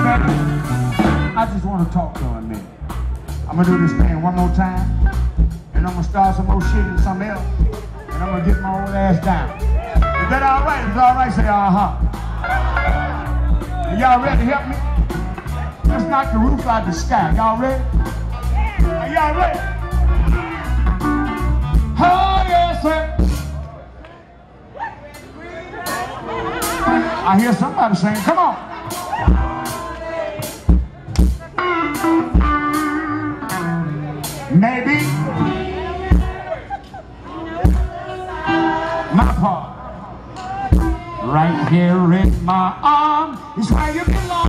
I just want to talk to a minute. I'm gonna do this thing one more time, and I'm gonna start some more shit and something else, and I'm gonna get my old ass down. Is that all right? Is all right? Say uh-huh. Y'all ready to help me? Let's knock the roof out of the sky. Y'all ready? Are y'all ready? Oh, sir. I hear somebody saying, come on. Maybe my part right here in my arms is where you belong.